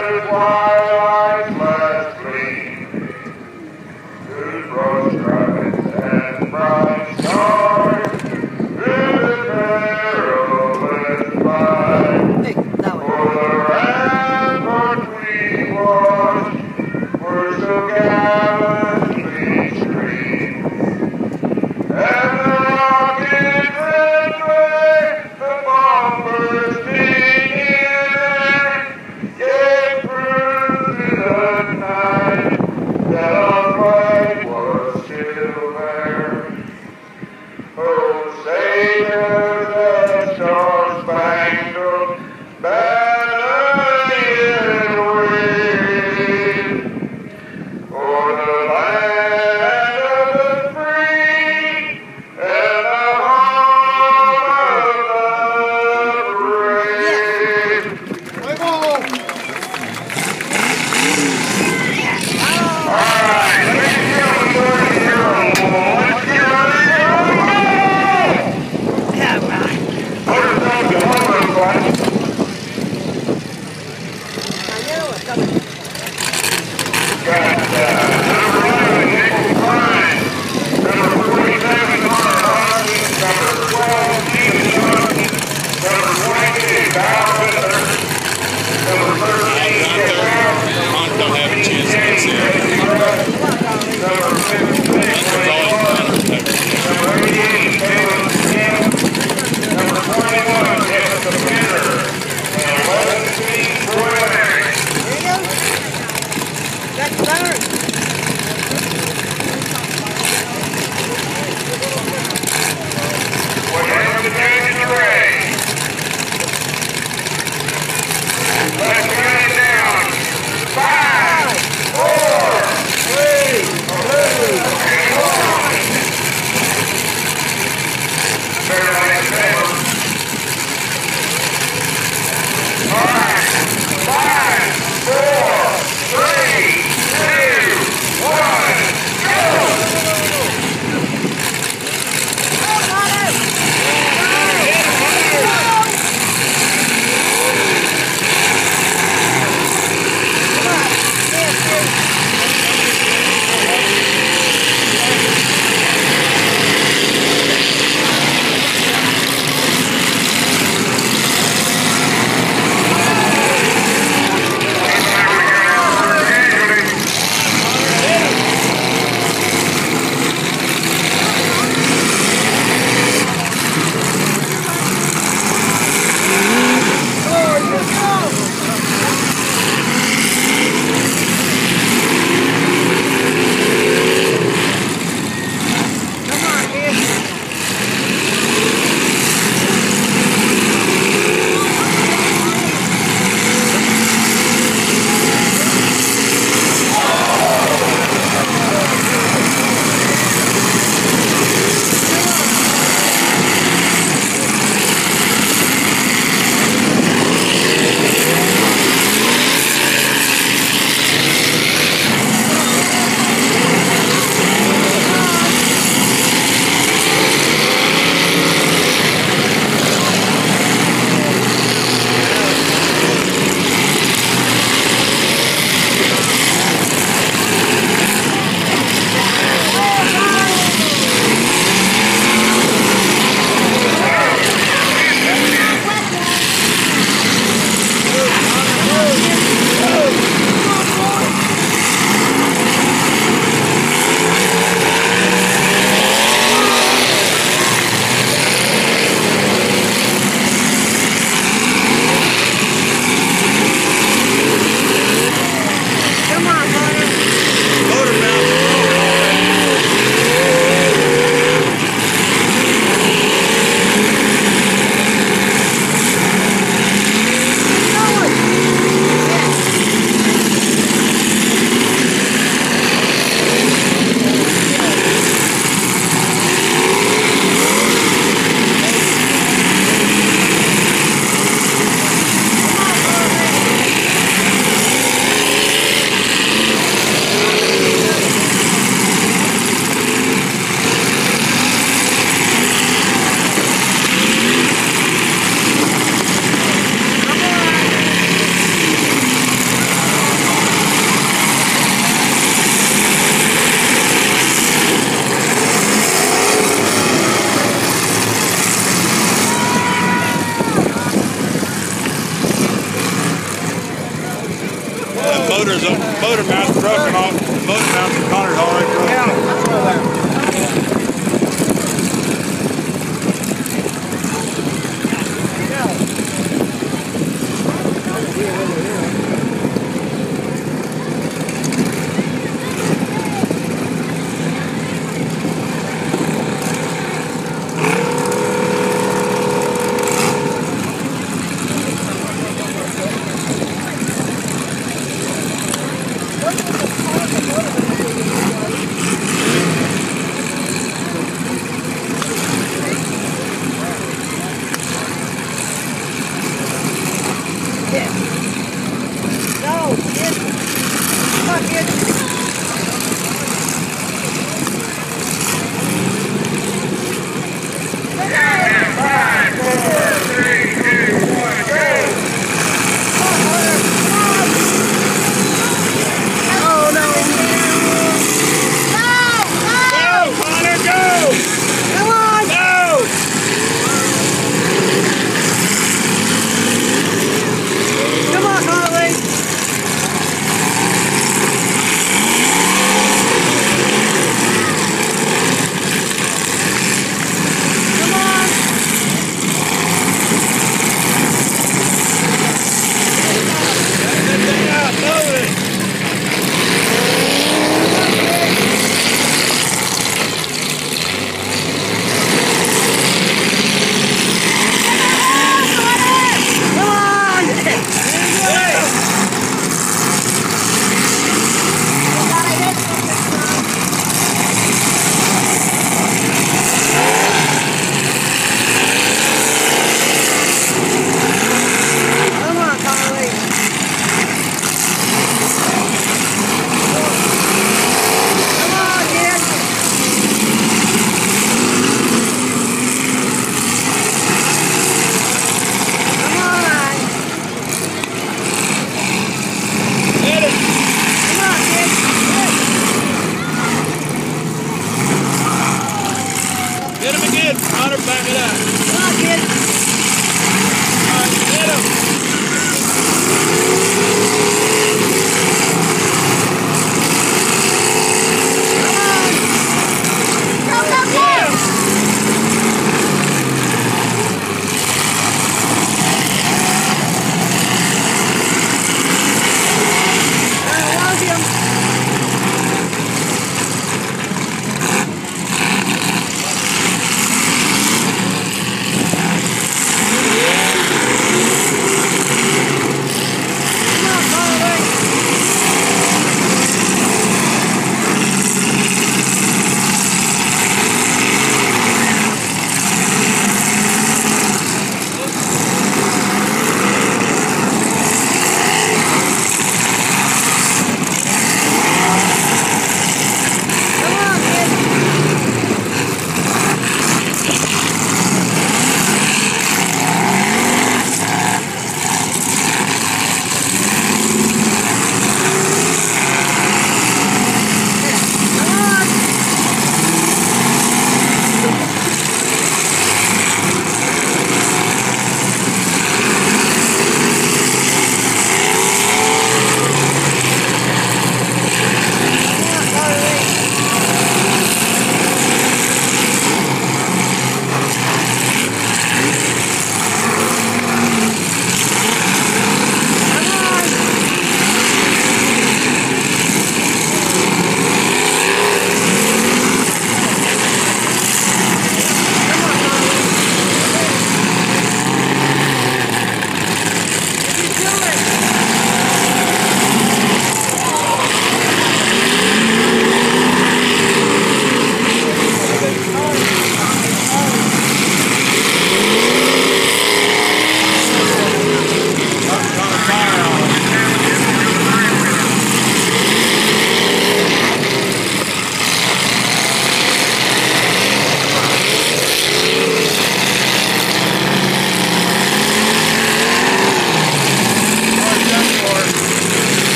Everyone. Lord.